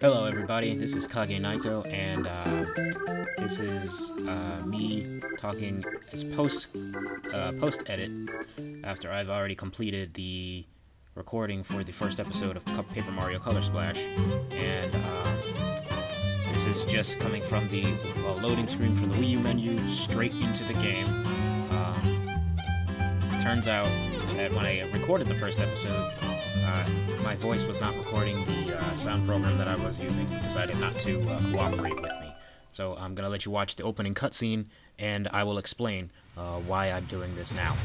Hello, everybody. This is Kage Naito, and uh, this is uh, me talking as post uh, post edit after I've already completed the recording for the first episode of Paper Mario Color Splash, and uh, this is just coming from the uh, loading screen from the Wii U menu straight into the game. Um, turns out that when I recorded the first episode, uh, my voice was not recording the uh, sound program that I was using. Decided not to uh, cooperate with me. So I'm going to let you watch the opening cutscene, and I will explain uh, why I'm doing this now.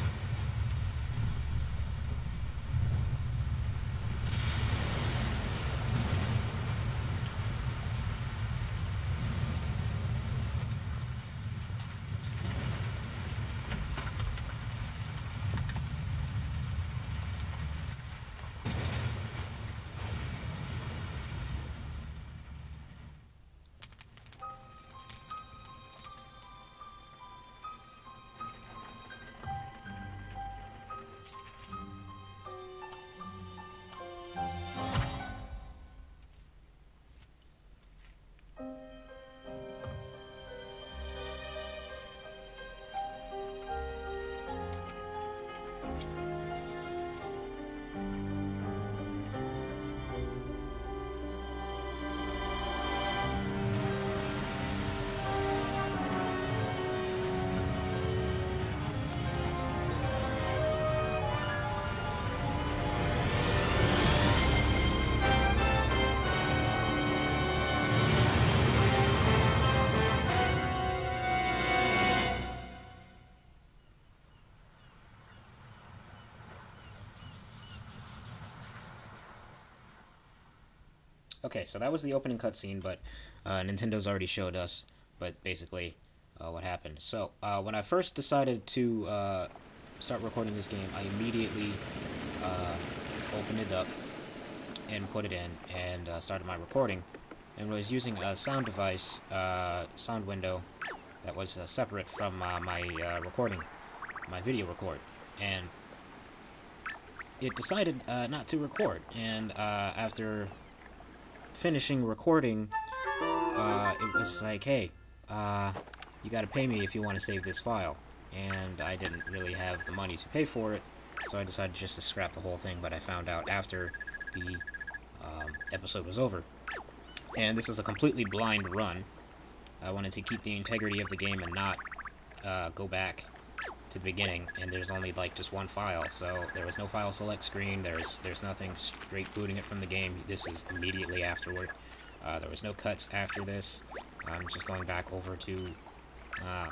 Okay, so that was the opening cutscene, but uh, Nintendo's already showed us, but basically uh, what happened. So, uh, when I first decided to uh, start recording this game, I immediately uh, opened it up and put it in and uh, started my recording, and was using a sound device, sound window, that was separate from my recording, my video record, and it decided not to record, and after finishing recording, uh, it was like, hey, uh, you gotta pay me if you want to save this file. And I didn't really have the money to pay for it, so I decided just to scrap the whole thing, but I found out after the um, episode was over. And this is a completely blind run. I wanted to keep the integrity of the game and not uh, go back to the beginning, and there's only like just one file, so there was no file select screen, there's there's nothing straight booting it from the game, this is immediately afterward. Uh, there was no cuts after this, I'm just going back over to uh,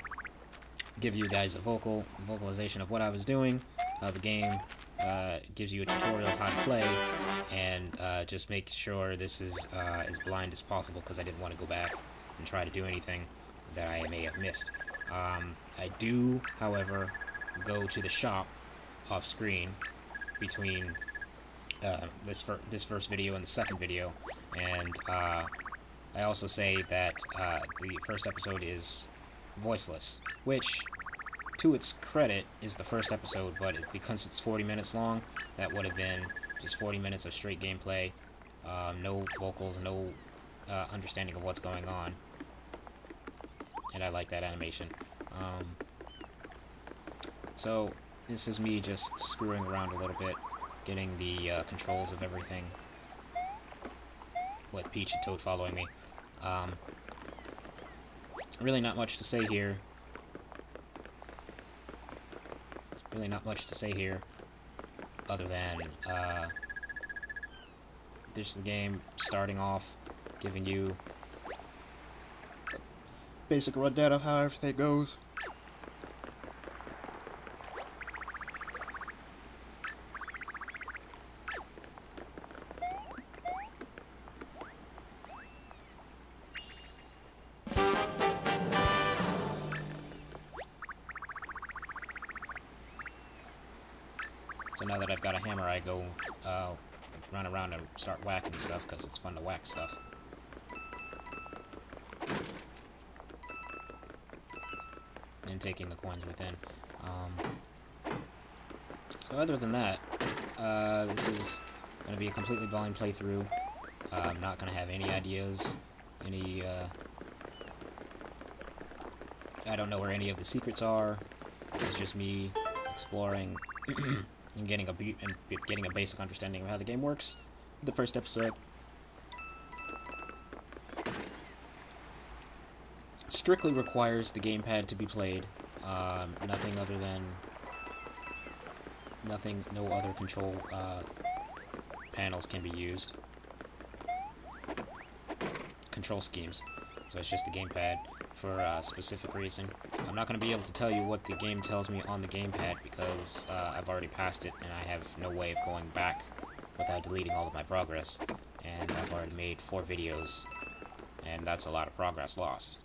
give you guys a vocal vocalization of what I was doing. Uh, the game uh, gives you a tutorial how to play, and uh, just make sure this is uh, as blind as possible because I didn't want to go back and try to do anything that I may have missed. Um, I do, however, go to the shop off screen between uh, this fir this first video and the second video, and uh, I also say that uh, the first episode is voiceless, which, to its credit, is the first episode, but it, because it's 40 minutes long, that would have been just 40 minutes of straight gameplay, um, no vocals, no uh, understanding of what's going on and I like that animation. Um, so, this is me just screwing around a little bit, getting the uh, controls of everything. With Peach and Toad following me. Um, really not much to say here. Really not much to say here, other than, uh, this is the game starting off, giving you basic rundown of how everything goes. So now that I've got a hammer, I go uh, run around and start whacking stuff because it's fun to whack stuff. Taking the coins within. Um, so other than that, uh, this is Gonna be a completely blind playthrough. Uh, I'm not gonna have any ideas, any, uh, I don't know where any of the secrets are. This is just me exploring and getting a and getting a basic understanding of how the game works. The first episode. Strictly requires the gamepad to be played. Um, nothing other than nothing, no other control uh, panels can be used. Control schemes. So it's just the gamepad for a specific reason. I'm not going to be able to tell you what the game tells me on the gamepad because uh, I've already passed it and I have no way of going back without deleting all of my progress. And I've already made four videos, and that's a lot of progress lost.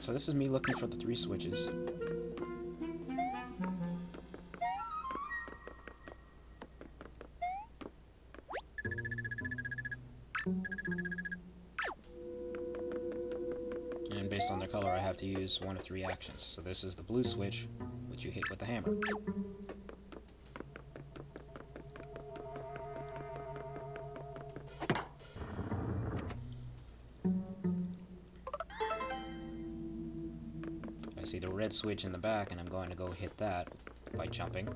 Alright, so this is me looking for the three switches. And based on their color, I have to use one of three actions. So this is the blue switch, which you hit with the hammer. Red switch in the back, and I'm going to go hit that by jumping.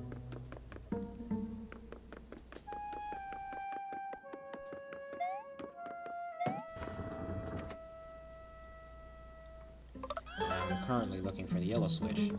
I'm currently looking for the yellow switch.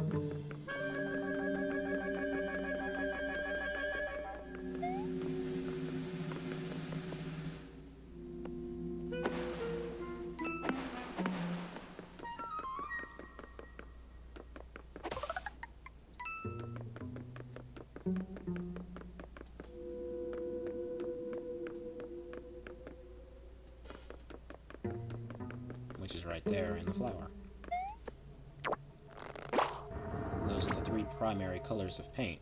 Colors of paint.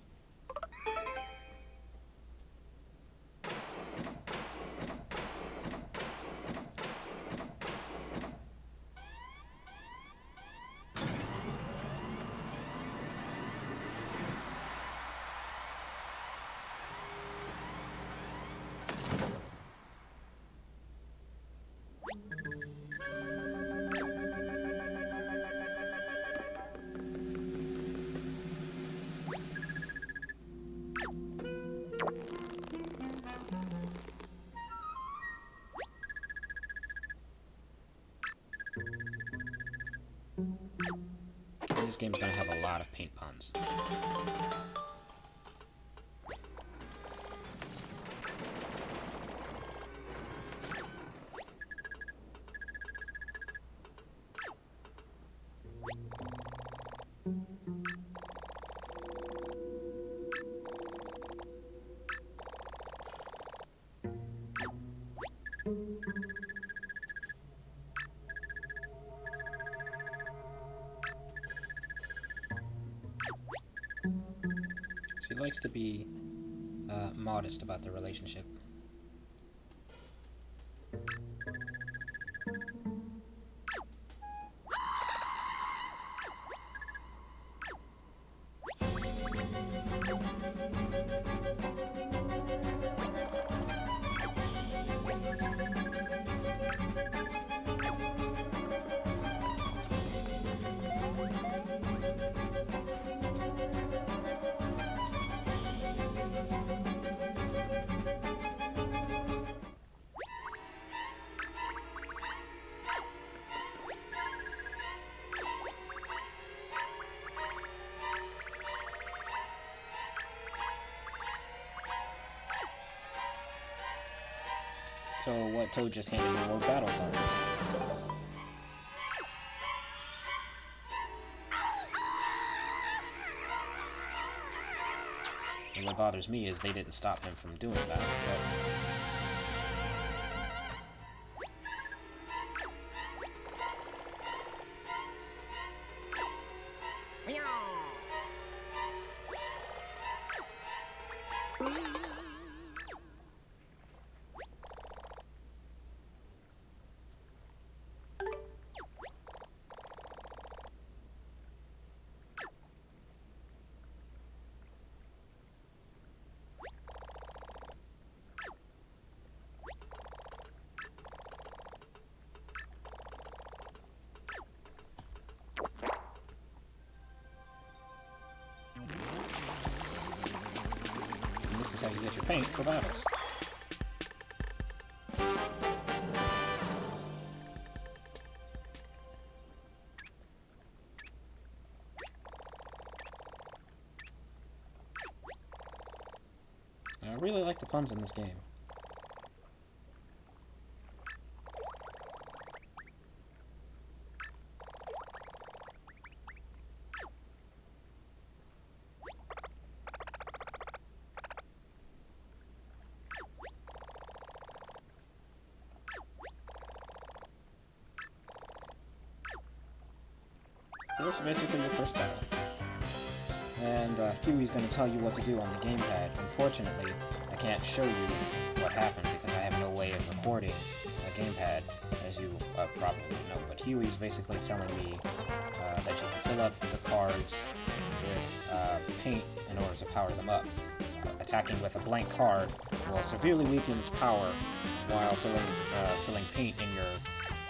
This game's gonna have a lot of paint puns. Modest about the relationship. So what Toad just handed me were battle cards. And what bothers me is they didn't stop him from doing that. But I really like the puns in this game. Basically your first battle. And uh, Huey's going to tell you what to do on the gamepad. Unfortunately, I can't show you what happened because I have no way of recording a gamepad, as you uh, probably know. But Huey's basically telling me uh, that you can fill up the cards with uh, paint in order to power them up. Uh, attacking with a blank card will severely weaken its power, while filling, uh, filling paint in your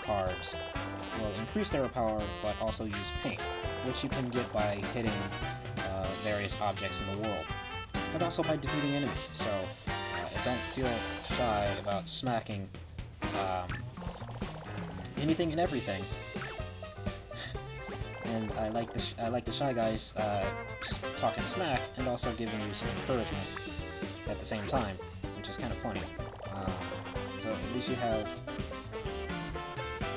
cards will increase their power, but also use paint, which you can get by hitting uh, various objects in the world, but also by defeating enemies. So uh, don't feel shy about smacking um, anything and everything. and I like the I like the shy guys uh, talking smack and also giving you some encouragement at the same time, which is kind of funny. Um, so at least you have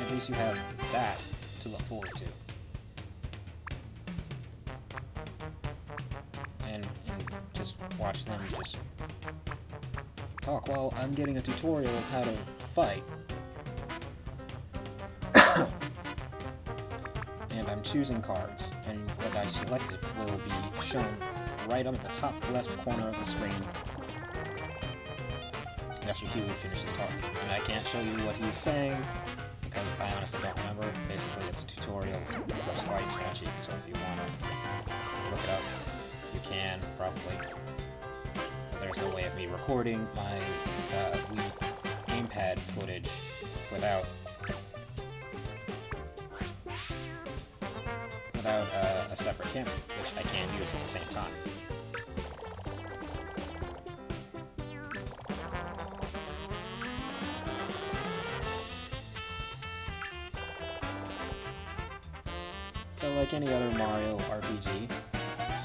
at least you have that to look forward to. Just watch them just talk while I'm getting a tutorial of how to fight. and I'm choosing cards, and what I selected will be shown right up at the top left corner of the screen after Huey finishes talking. And I can't show you what he's saying, because I honestly don't remember. Basically, it's a tutorial for Slidey Scratchy, so if you want to look it up, can, probably. But there's no way of me recording my uh, Wii gamepad footage without without uh, a separate camera, which I can't use at the same time. So like any other Mario RPG,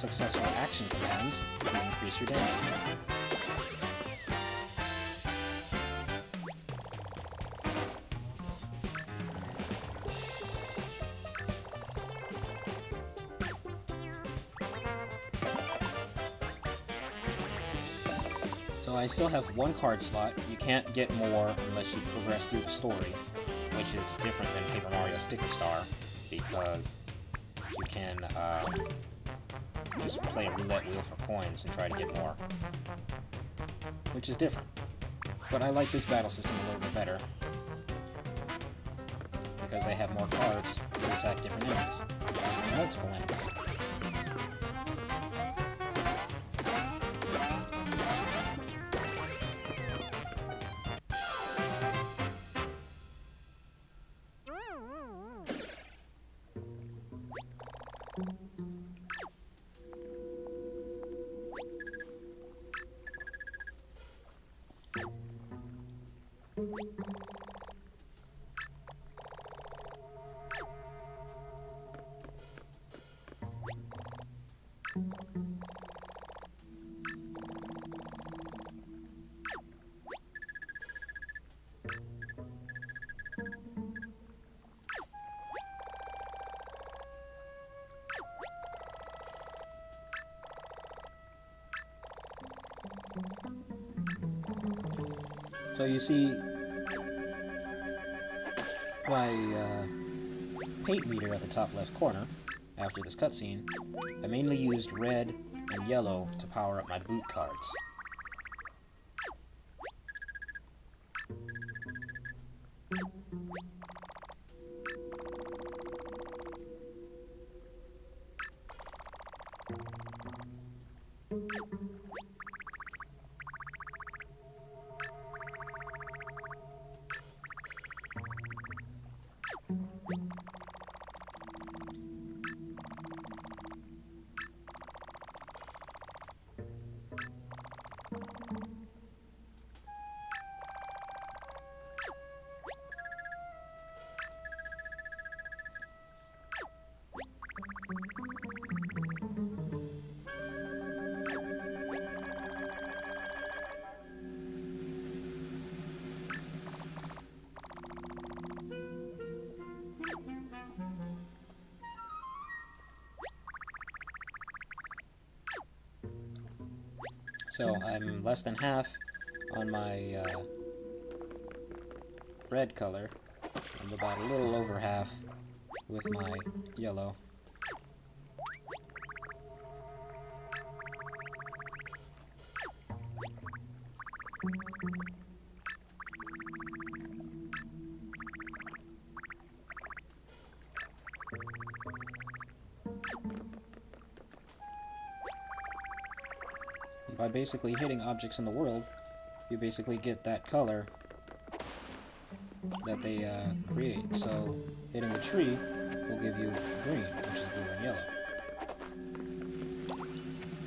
successful action commands can increase your damage. So I still have one card slot. You can't get more unless you progress through the story, which is different than Paper Mario Sticker Star, because you can um, just play a roulette wheel for coins and try to get more. Which is different. But I like this battle system a little bit better. Because they have more cards to attack different enemies. Multiple enemies. So you see my uh, paint meter at the top left corner after this cutscene. I mainly used red and yellow to power up my boot cards. So I'm less than half on my uh, red color. I'm about a little over half with my yellow. Basically hitting objects in the world, you basically get that color that they uh, create. So hitting a tree will give you green, which is blue and yellow.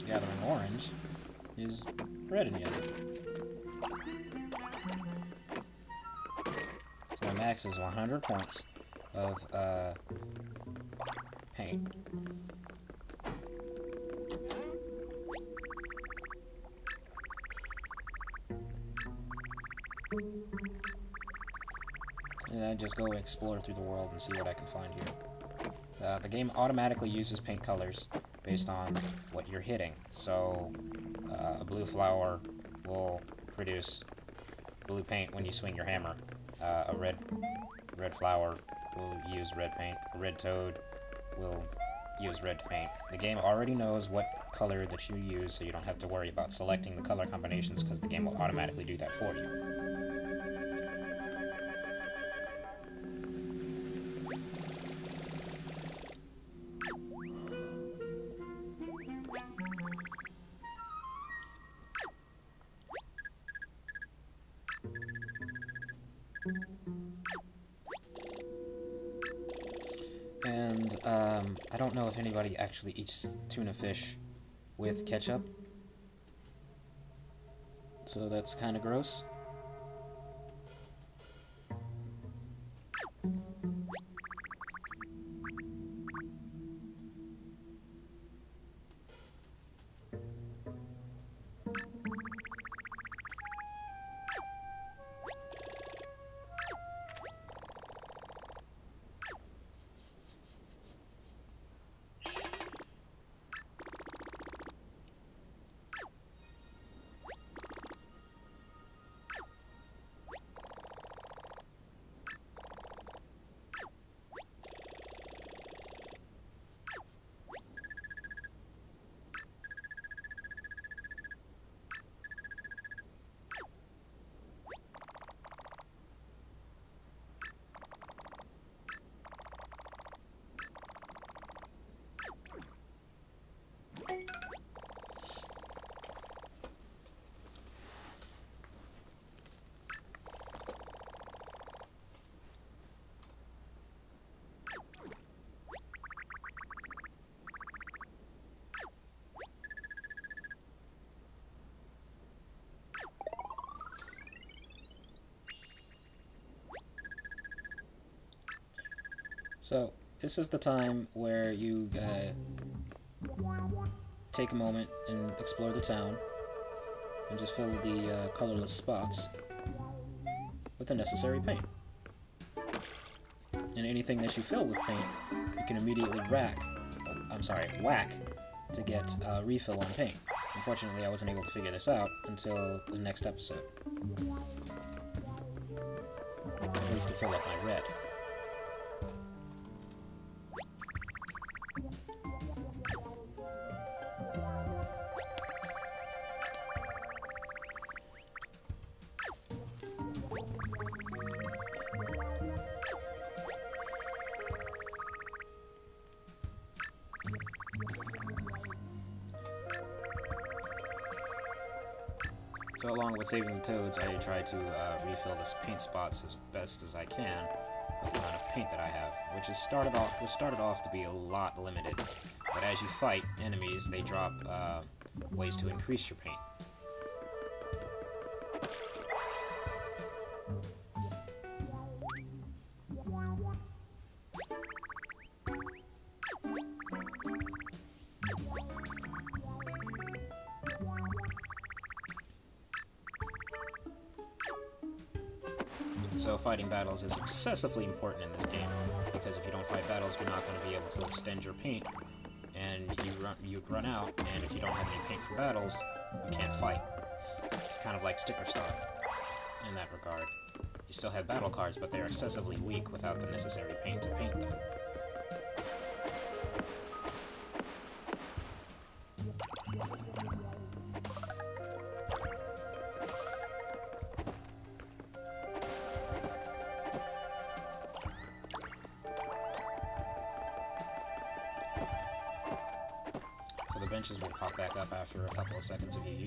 Gathering orange is red and yellow. So my max is 100 points of uh, paint. Just go explore through the world and see what I can find here. Uh, the game automatically uses paint colors based on what you're hitting. So uh, a blue flower will produce blue paint when you swing your hammer. Uh, a red red flower will use red paint. A red toad will use red paint. The game already knows what color that you use, so you don't have to worry about selecting the color combinations because the game will automatically do that for you. Actually eats tuna fish with ketchup. So that's kind of gross. So, this is the time where you uh, take a moment and explore the town and just fill the uh, colorless spots with the necessary paint. And anything that you fill with paint, you can immediately rack, I'm sorry, whack, to get a refill on paint. Unfortunately, I wasn't able to figure this out until the next episode. At least to fill up my red. Saving the toads, I try to uh, refill the paint spots as best as I can with the amount of paint that I have, which is started off started off to be a lot limited. But as you fight enemies, they drop uh, ways to increase your paint. Battles is excessively important in this game, because if you don't fight battles, you're not going to be able to extend your paint, and you run, you'd run out, and if you don't have any paint for battles, you can't fight. It's kind of like Sticker Star in that regard. You still have battle cards, but they're excessively weak without the necessary paint to paint them.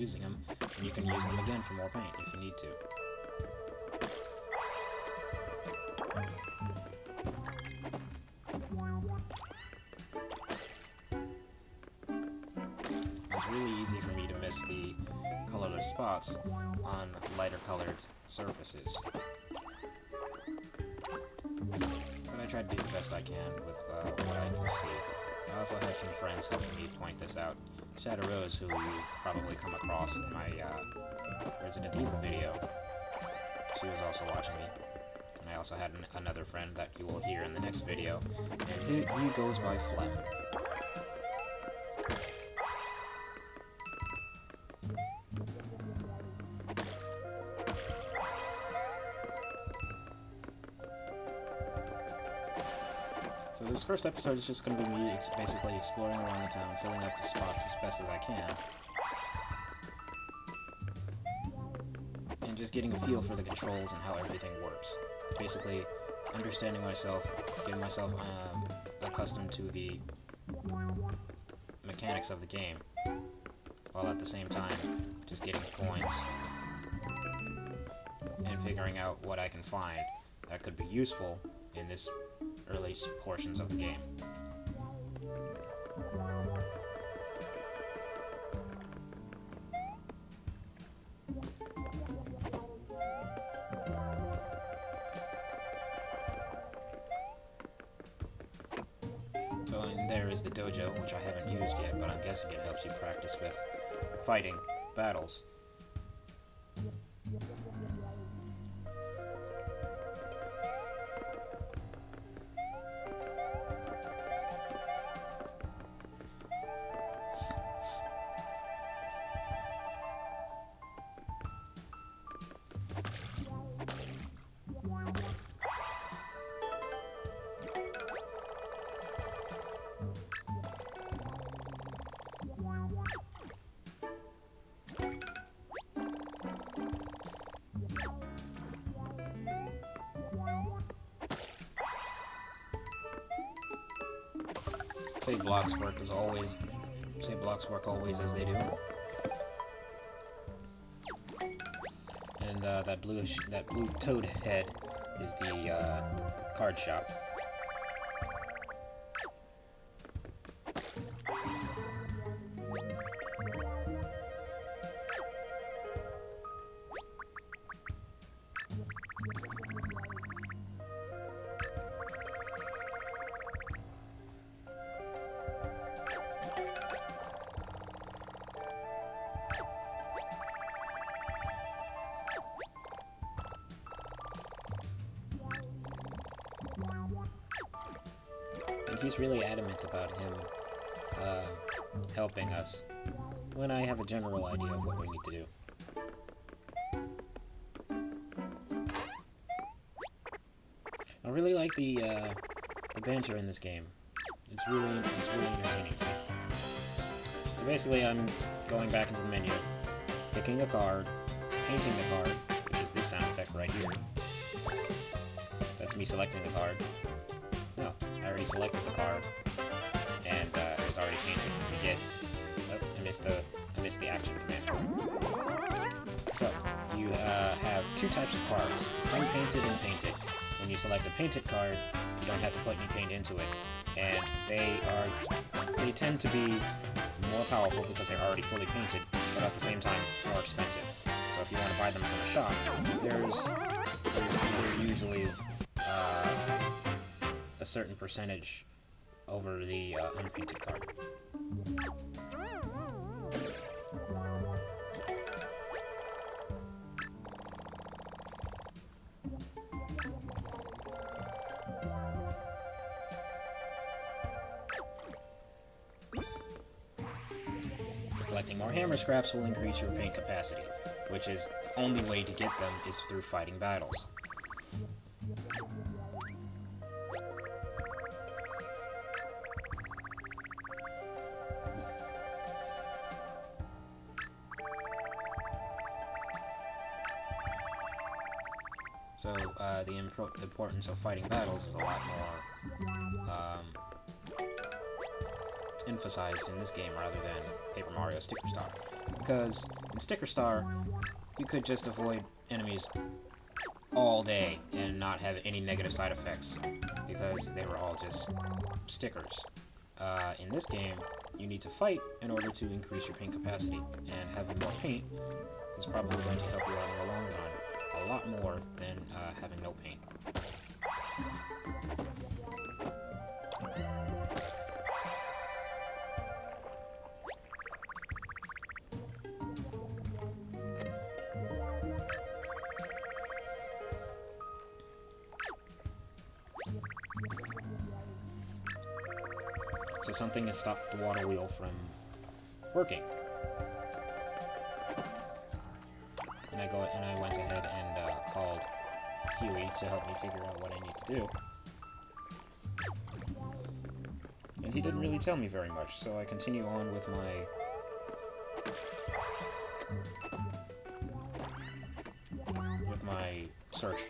Using them, and you can use them again for more paint if you need to. It's really easy for me to miss the colorless spots on lighter colored surfaces. But I try to do the best I can with uh, what I can see. I also had some friends helping me point this out. Shadow Rose, who you've probably come across in my uh, Resident Evil video, she was also watching me. And I also had an another friend that you will hear in the next video, and he, he goes by Flem. So this first episode is just going to be me ex basically exploring around the town, filling up the spots as best as I can. And just getting a feel for the controls and how everything works. Basically, understanding myself, getting myself um, accustomed to the mechanics of the game, while at the same time just getting coins and figuring out what I can find that could be useful in this early portions of the game. Save blocks work as always. Save blocks work always as they do. And uh, that bluish, that blue toad head is the uh, card shop. When I have a general idea of what we need to do. I really like the uh, the banter in this game. It's really it's really entertaining to me. So basically, I'm going back into the menu, picking a card, painting the card, which is this sound effect right here. That's me selecting the card. No, I already selected the card, and uh, it was already painted. You get. Missed the I missed the action command. So you uh, have two types of cards: unpainted and painted. When you select a painted card, you don't have to put any paint into it, and they are they tend to be more powerful because they're already fully painted, but at the same time more expensive. So if you want to buy them from a shop, there's they're usually uh, a certain percentage over the uh, unpainted card. Scraps will increase your paint capacity, which is the only way to get them is through fighting battles. So uh, the the importance of fighting battles is a lot more um, emphasized in this game rather than Paper Mario Sticker Star. Because in Sticker Star, you could just avoid enemies all day and not have any negative side effects because they were all just stickers. Uh, in this game, you need to fight in order to increase your paint capacity, and having more paint is probably going to help you out in the long run a lot more than uh, having no paint. Stopped the water wheel from working. And I go and I went ahead and uh, called Huey to help me figure out what I need to do. And he didn't really tell me very much, so I continue on with my with my search.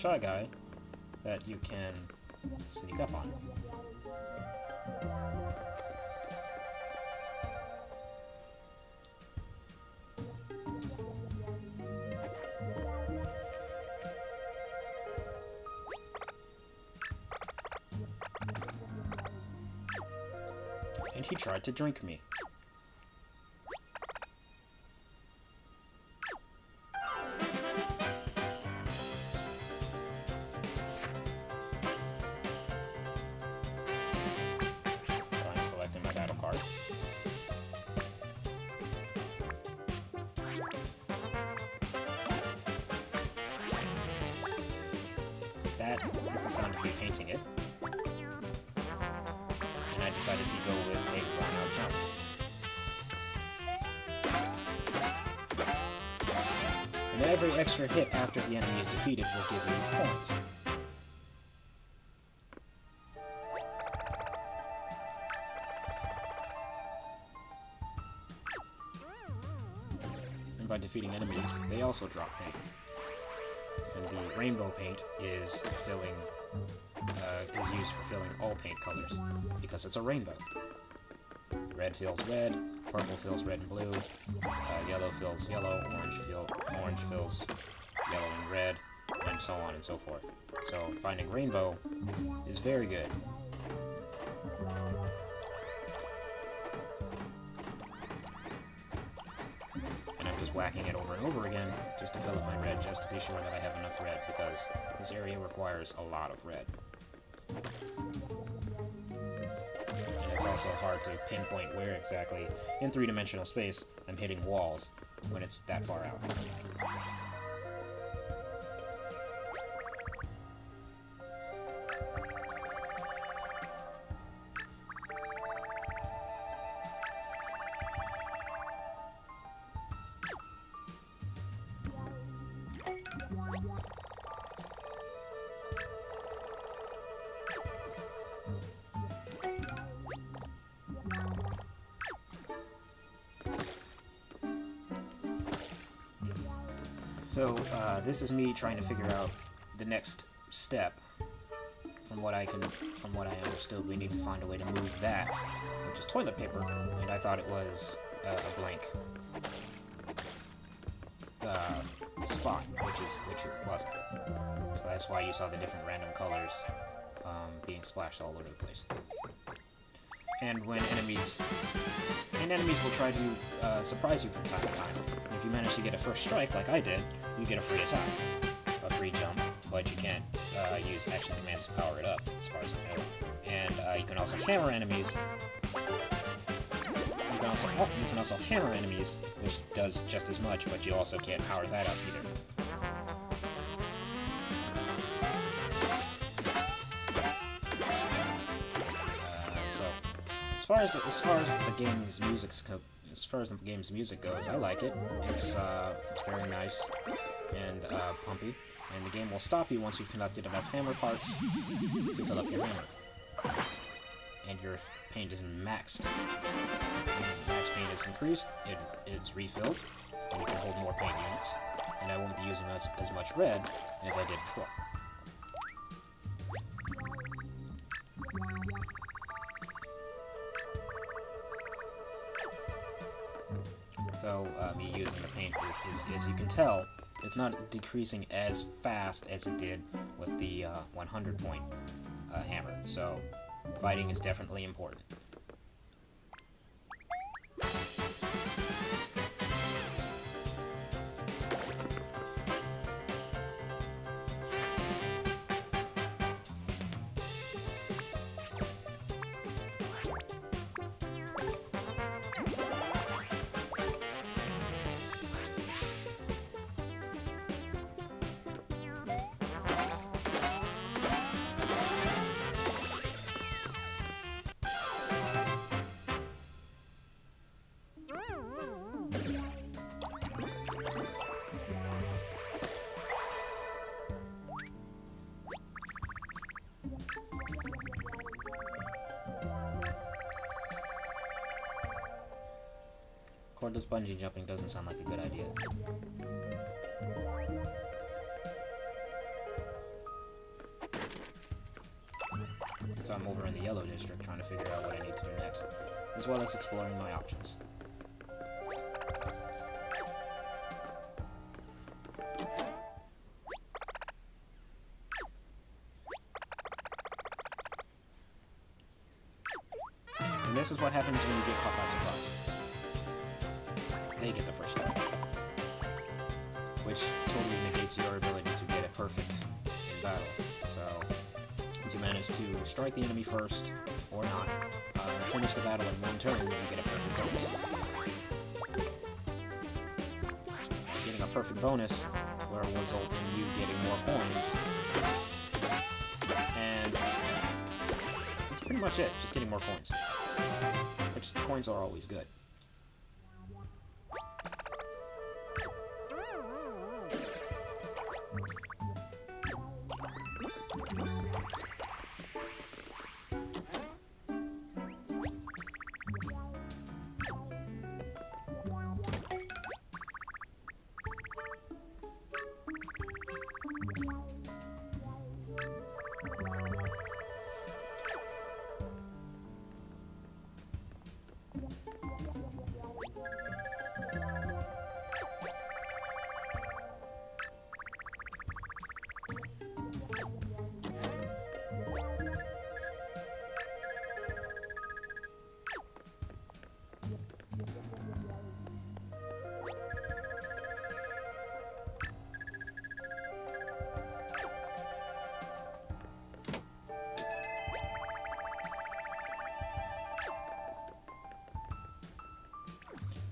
Shy guy that you can sneak up on. And he tried to drink me. And every extra hit after the enemy is defeated will give you points. And by defeating enemies, they also drop paint. And the rainbow paint is filling, uh, is used for filling all paint colors because it's a rainbow. Red fills red, purple fills red and blue, uh, yellow fills yellow, orange fill orange fills yellow and red, and so on and so forth. So finding rainbow is very good. and I'm just whacking it over and over again just to fill up my red, just to be sure that I have enough red, because this area requires a lot of red. Also hard to pinpoint where exactly in three-dimensional space I'm hitting walls when it's that far out. So, uh, this is me trying to figure out the next step. From what I can, from what I understood, we need to find a way to move that, which is toilet paper, and I thought it was uh, a blank uh, spot, which is which it wasn't. So that's why you saw the different random colors um, being splashed all over the place. And when enemies and enemies will try to uh, surprise you from time to time. If you manage to get a first strike, like I did, you get a free attack, a free jump, but you can't uh, use action commands to power it up, as far as I know. And uh, you can also hammer enemies. You can also you can also hammer enemies, which does just as much, but you also can't power that up either. Far as as far as the game's music as far as the game's music goes, I like it. It's uh, it's very nice and uh, pumpy, and the game will stop you once you've collected enough hammer parts to fill up your hammer, and your paint is maxed. Max paint is increased, it is refilled, and you can hold more paint units. And I won't be using as, as much red as I did before. So uh, me using the paint is, is, as you can tell, it's not decreasing as fast as it did with the uh, 100 point uh, hammer. So fighting is definitely important. Cordless bungee jumping doesn't sound like a good idea. So I'm over in the yellow district trying to figure out what I need to do next, as well as exploring my options. And this is what happens when you get caught by surprise strike the enemy first, or not, uh, finish the battle in one turn, you get a perfect bonus. getting a perfect bonus will result in you getting more coins. And that's pretty much it, just getting more coins. Which the coins are always good.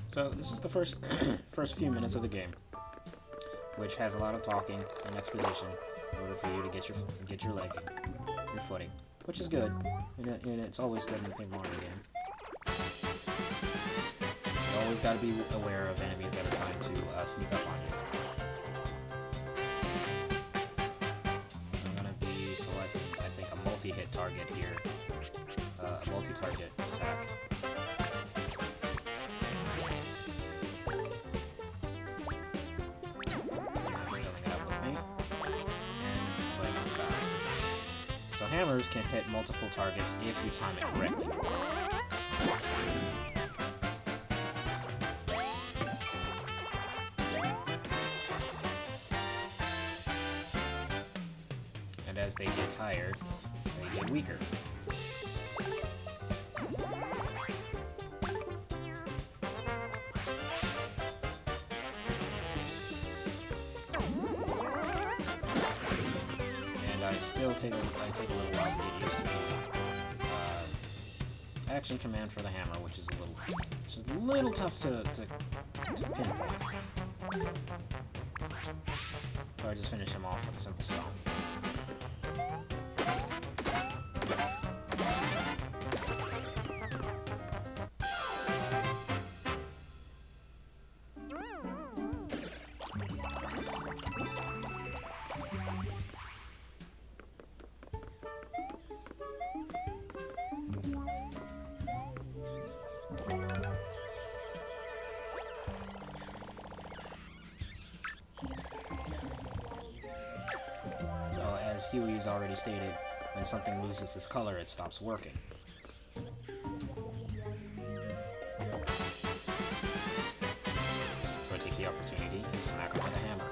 So this is the first first few minutes of the game, which has a lot of talking and exposition in order for you to get your get your leg, your footing, which is good, and, and it's always good in Paper Mario game. You always got to be aware of enemies that are trying to uh, sneak up on you. So I'm gonna be selecting, I think, a multi-hit target here, uh, a multi-target attack. Hammers can hit multiple targets if you time it correctly. And as they get tired, they get weaker. Take take a little while to get used to the uh, action command for the hammer, which is a little, it's a little tough to, to, to pinpoint. So I just finish him off with a simple stomp. So, Huey has already stated, when something loses its color, it stops working. So I take the opportunity and smack him with a hammer.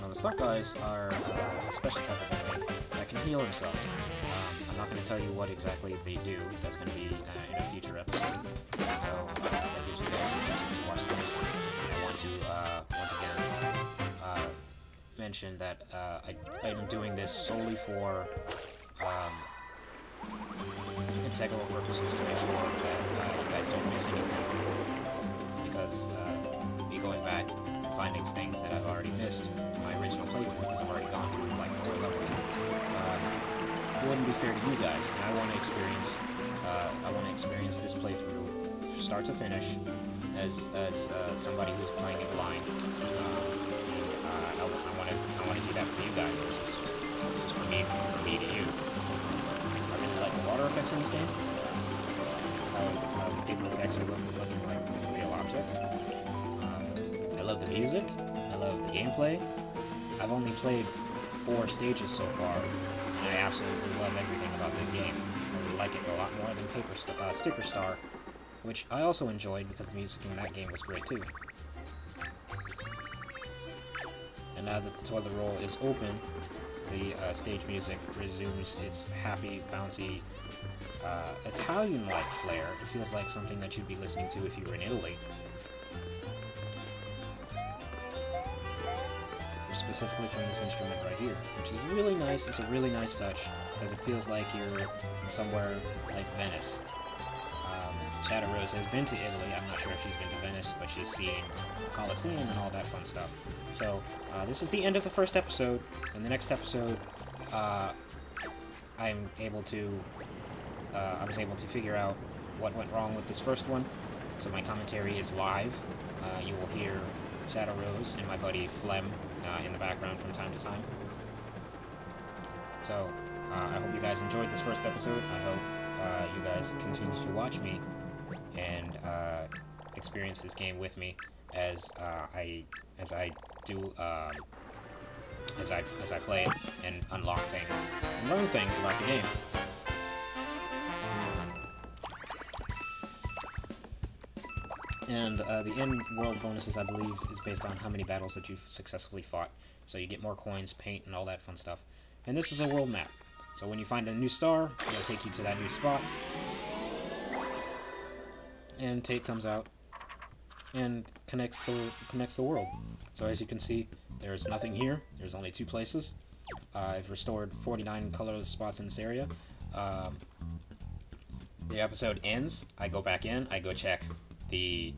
Now, the Slurp Guys are uh, a special type of enemy that can heal themselves. Um, I'm not going to tell you what exactly they do. That's going to be uh, in a future episode. So gives you guys to watch the. I want to uh, once again uh, mention that uh, I, I'm doing this solely for um, integral purposes to make sure that uh, you guys don't miss anything. Because uh, me going back and finding things that I've already missed my original playthrough, because I've already gone through like four levels, um, wouldn't be fair to you guys. And I want to experience, I want to experience this playthrough start to finish as as uh, somebody who's playing it blind. Um, uh, I, want to I want to do that for you guys. This is this is for me for me to you. I really like the water effects in this game. How, the paper effects are looking, looking like real objects. Um, I love the music. I love the gameplay. I've only played four stages so far, and I absolutely love everything about this game. I like it a lot more than Paper St uh, Sticker Star which I also enjoyed because the music in that game was great too. And now that the toilet roll is open, the uh, stage music resumes its happy, bouncy, uh, Italian-like flair. It feels like something that you'd be listening to if you were in Italy. Specifically from this instrument right here, which is really nice. It's a really nice touch because it feels like you're somewhere like Venice. Shadow Rose has been to Italy. I'm not sure if she's been to Venice, but she's seen the Colosseum and all that fun stuff. So, uh, this is the end of the first episode. In the next episode, uh, I'm able to, uh, I was able to figure out what went wrong with this first one. So my commentary is live. Uh, you will hear Shadow Rose and my buddy Flem uh, in the background from time to time. So, uh, I hope you guys enjoyed this first episode. I hope you guys continue to watch me uh, experience this game with me as uh, I as I do um, as I as I play it and unlock things and learn things about the game. And uh, the end world bonuses, I believe, is based on how many battles that you've successfully fought. So you get more coins, paint, and all that fun stuff. And this is the world map. So when you find a new star, it'll take you to that new spot, and tape comes out and connects the connects the world. So as you can see, there's nothing here. There's only two places. Uh, I've restored 49 colorless spots in this area. Um, the episode ends. I go back in. I go check the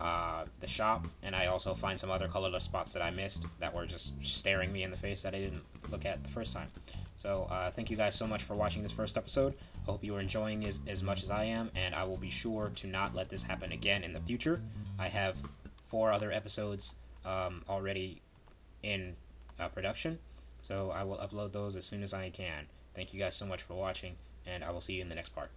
uh, the shop, and I also find some other colorless spots that I missed that were just staring me in the face that I didn't look at the first time. So uh, thank you guys so much for watching this first episode. Hope you are enjoying as, as much as I am, and I will be sure to not let this happen again in the future. I have four other episodes um, already in uh, production, so I will upload those as soon as I can. Thank you guys so much for watching, and I will see you in the next part.